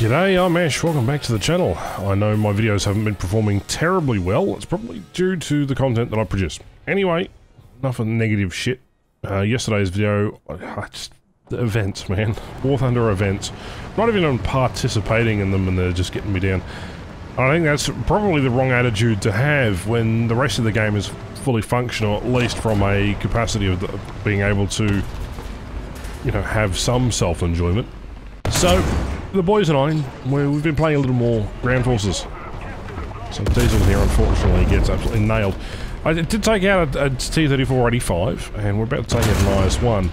G'day, I'm Ash, welcome back to the channel. I know my videos haven't been performing terribly well, it's probably due to the content that I produce. Anyway, enough of the negative shit. Uh, yesterday's video, I just, events, man. War Thunder events. Not even on participating in them and they're just getting me down. I think that's probably the wrong attitude to have when the rest of the game is fully functional, at least from a capacity of the, being able to, you know, have some self-enjoyment. So, the boys and I, we've been playing a little more Ground Forces. So Diesel here, unfortunately, gets absolutely nailed. I did take out a a T-3485, and we're about to take out an IS-1.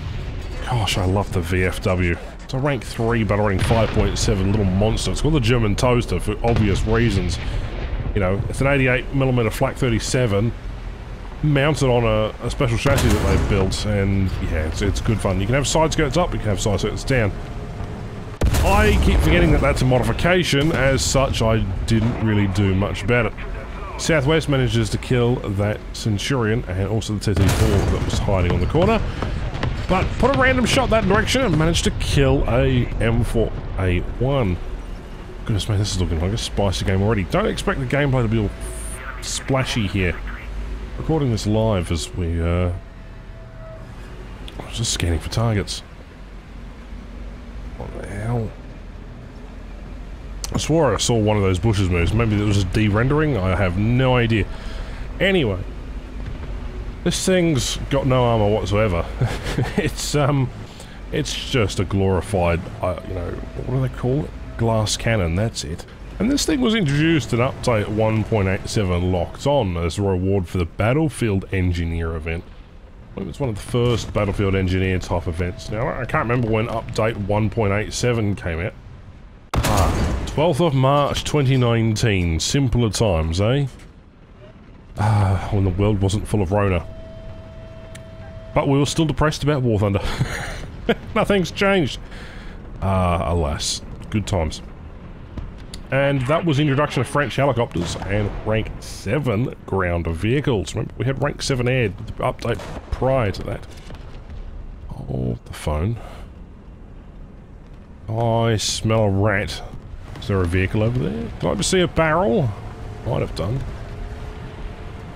Gosh, I love the VFW. It's a rank 3 but battering 5.7 little monster. It's called the German Toaster for obvious reasons. You know, it's an 88mm Flak 37 mounted on a, a special chassis that they've built, and yeah, it's, it's good fun. You can have side skirts up, you can have side skirts down. I keep forgetting that that's a modification, as such I didn't really do much about it. Southwest manages to kill that Centurion and also the TT4 that was hiding on the corner, but put a random shot that direction and managed to kill a M4A1. Goodness me, this is looking like a spicy game already. Don't expect the gameplay to be all splashy here. Recording this live as we, uh... I was just scanning for targets. Hell? I swore I saw one of those bushes move. Maybe it was just de-rendering? I have no idea. Anyway. This thing's got no armor whatsoever. it's, um... It's just a glorified, uh, you know, what do they call it? Glass cannon, that's it. And this thing was introduced in update 1.87 locked on as a reward for the Battlefield Engineer event. I believe it's one of the first Battlefield Engineer type events. Now, I can't remember when update 1.87 came out. Ah, 12th of March 2019. Simpler times, eh? Ah, when the world wasn't full of Rona. But we were still depressed about War Thunder. Nothing's changed. Ah, alas. Good times. And that was introduction of French helicopters and rank 7 ground vehicles. Remember, we had rank 7 air update prior to that. Oh, the phone. I smell a rat. Is there a vehicle over there? Did I ever see a barrel? Might have done.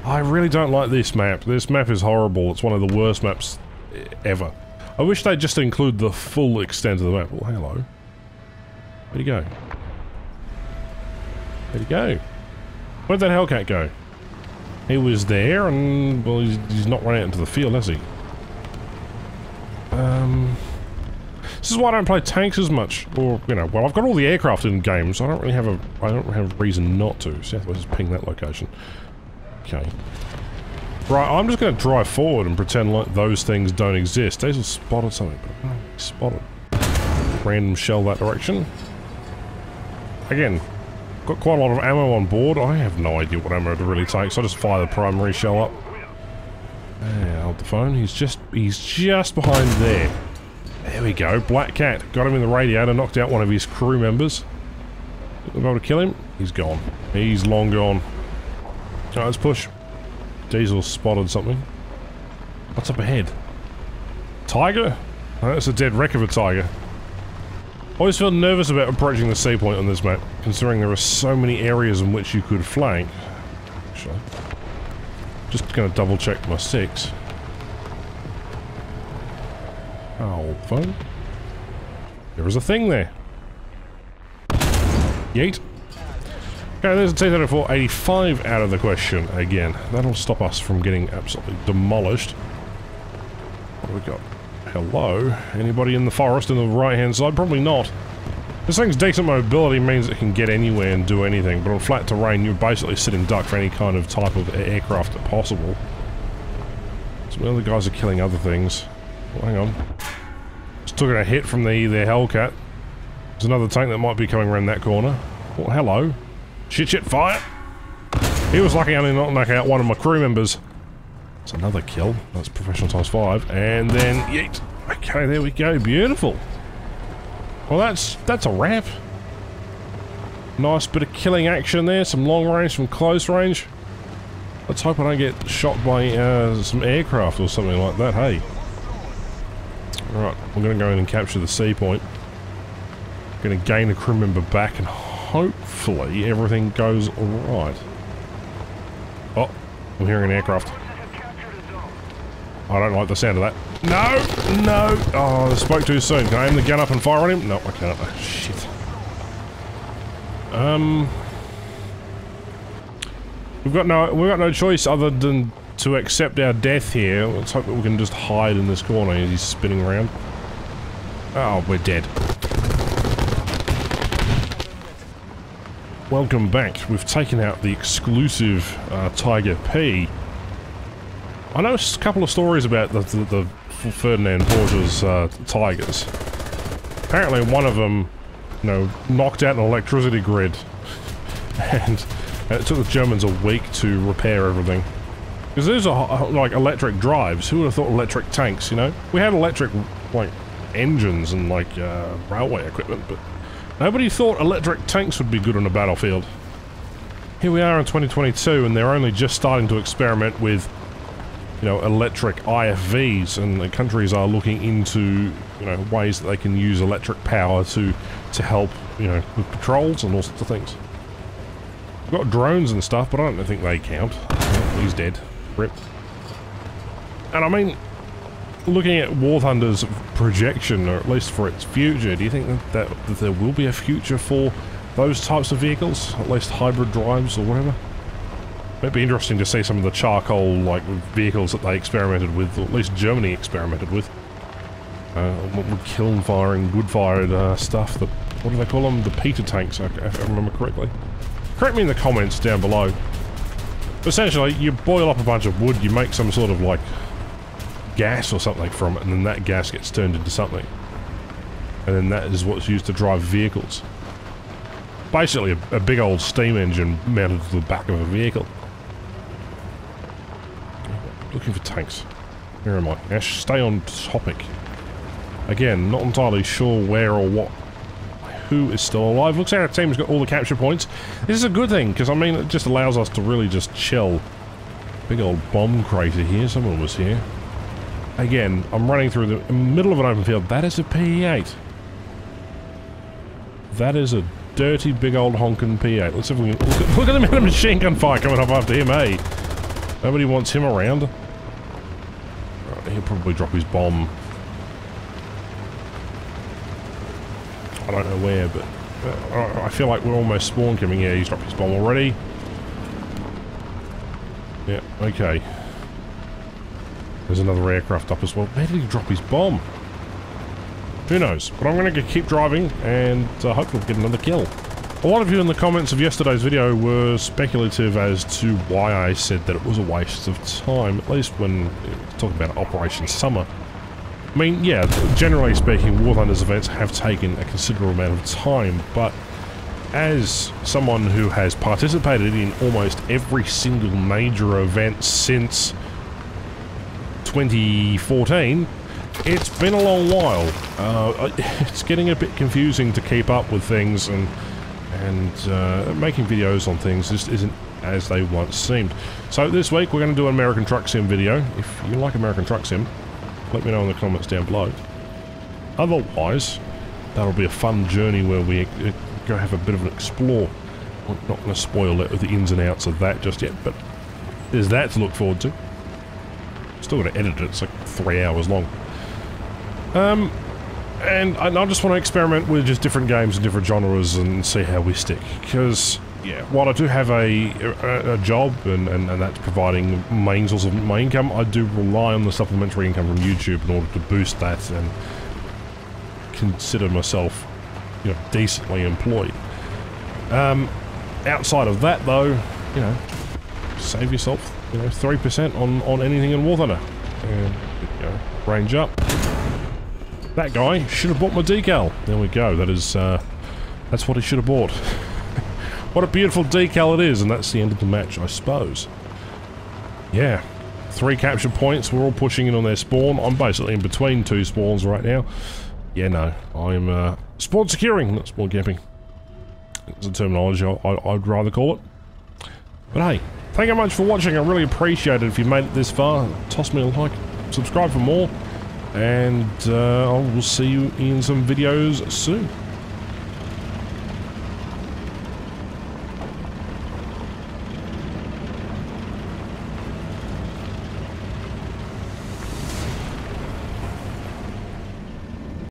I really don't like this map. This map is horrible. It's one of the worst maps ever. I wish they'd just include the full extent of the map. Well, hello. Where'd he go? Where'd he go? Where'd that Hellcat go? He was there and, well, he's, he's not run out into the field, has he? Um... This is why I don't play tanks as much, or, you know, well, I've got all the aircraft in games, so I don't really have a, I don't have reason not to. Southwest is ping that location. Okay. Right, I'm just going to drive forward and pretend like those things don't exist. Diesel spotted something, but no, spotted. Random shell that direction. Again, got quite a lot of ammo on board. I have no idea what ammo to really take, so I just fire the primary shell up. Yeah, hold the phone. He's just, he's just behind there. There we go, Black Cat. Got him in the radiator, knocked out one of his crew members. Able to kill him? He's gone. He's long gone. Alright, let's push. Diesel spotted something. What's up ahead? Tiger? Oh, that's a dead wreck of a tiger. Always feel nervous about approaching the C point on this map, considering there are so many areas in which you could flank. Actually. Just gonna double check my six. Oh, phone. There was a thing there. Yeet. Okay, there's a T-34 85 out of the question again. That'll stop us from getting absolutely demolished. What do we got? Hello? Anybody in the forest in the right-hand side? Probably not. This thing's decent mobility means it can get anywhere and do anything, but on flat terrain you're basically sitting duck for any kind of type of aircraft possible. Some other guys are killing other things. Hang on. Just took a hit from the, the Hellcat. There's another tank that might be coming around that corner. Oh, hello. Shit, shit, fire! He was lucky I did not knock out one of my crew members. It's another kill. That's professional times five. And then, yeet. Okay, there we go. Beautiful. Well, that's that's a wrap. Nice bit of killing action there. Some long range, some close range. Let's hope I don't get shot by uh, some aircraft or something like that, hey. Alright, we're going to go in and capture the C point. Going to gain a crew member back and hopefully everything goes alright. Oh, I'm hearing an aircraft. I don't like the sound of that. No! No! Oh, I spoke too soon. Can I aim the gun up and fire on him? No, I can't. Oh, shit. Um... We've got no we've got no choice other than to accept our death here. Let's hope that we can just hide in this corner as he's spinning around. Oh, we're dead. Welcome back. We've taken out the exclusive uh, Tiger P. I know a couple of stories about the, the, the Ferdinand Porsche's uh, Tigers. Apparently one of them, you know, knocked out an electricity grid. and it took the Germans a week to repair everything. Because those are, like, electric drives. Who would have thought electric tanks, you know? We had electric, like, engines and, like, uh, railway equipment, but Nobody thought electric tanks would be good on a battlefield. Here we are in 2022 and they're only just starting to experiment with, you know, electric IFVs and the countries are looking into, you know, ways that they can use electric power to, to help, you know, with patrols and all sorts of things. We've got drones and stuff, but I don't think they count. He's dead. Rip. And I mean, looking at War Thunder's projection, or at least for its future, do you think that, that, that, there will be a future for those types of vehicles? At least hybrid drives or whatever? It'd be interesting to see some of the charcoal like vehicles that they experimented with, or at least Germany experimented with. Uh, with kiln firing, wood fired uh, stuff. That what do they call them? The Peter tanks, if I remember correctly. Correct me in the comments down below. Essentially, you boil up a bunch of wood, you make some sort of like gas or something from it, and then that gas gets turned into something. And then that is what's used to drive vehicles. Basically, a, a big old steam engine mounted to the back of a vehicle. Looking for tanks. Where am I? Ash, stay on topic. Again, not entirely sure where or what who is still alive. Looks like our team's got all the capture points. This is a good thing, because I mean, it just allows us to really just chill. Big old bomb crater here. Someone was here. Again, I'm running through the middle of an open field. That is a P8. That is a dirty, big old honking P8. Let's have a look. At, look at the amount of machine gun fire coming up after him, eh? Nobody wants him around. He'll probably drop his bomb. I don't know where, but uh, I feel like we're almost spawn coming here. He's dropped his bomb already. Yeah, okay. There's another aircraft up as well. Where did he drop his bomb? Who knows? But I'm going to keep driving and uh, hopefully we'll get another kill. A lot of you in the comments of yesterday's video were speculative as to why I said that it was a waste of time, at least when talking about Operation Summer. I mean, yeah, generally speaking, War Thunder's events have taken a considerable amount of time, but as someone who has participated in almost every single major event since 2014, it's been a long while. Uh, it's getting a bit confusing to keep up with things and and uh, making videos on things just isn't as they once seemed. So this week we're going to do an American Truck Sim video. If you like American Truck Sim, let me know in the comments down below. Otherwise, that'll be a fun journey where we uh, go have a bit of an explore. I'm not going to spoil it with the ins and outs of that just yet, but there's that to look forward to. Still got to edit it, it's like three hours long. Um, and I, just want to experiment with just different games and different genres and see how we stick. Because, yeah, while I do have a, a, a job and, and, and, that's providing main source of my income, I do rely on the supplementary income from YouTube in order to boost that and consider myself, you know, decently employed. Um, outside of that, though, you know, save yourself you know, 3% on, on anything in War Thunder. And, you know, range up. That guy should have bought my decal. There we go. That is, uh, that's what he should have bought. what a beautiful decal it is, and that's the end of the match, I suppose. Yeah. Three capture points. We're all pushing in on their spawn. I'm basically in between two spawns right now. Yeah, no. I'm, uh, spawn securing, not spawn camping. It's a terminology I, I'd rather call it. But hey, Thank you much for watching. I really appreciate it if you made it this far. Toss me a like, subscribe for more, and uh, I will see you in some videos soon.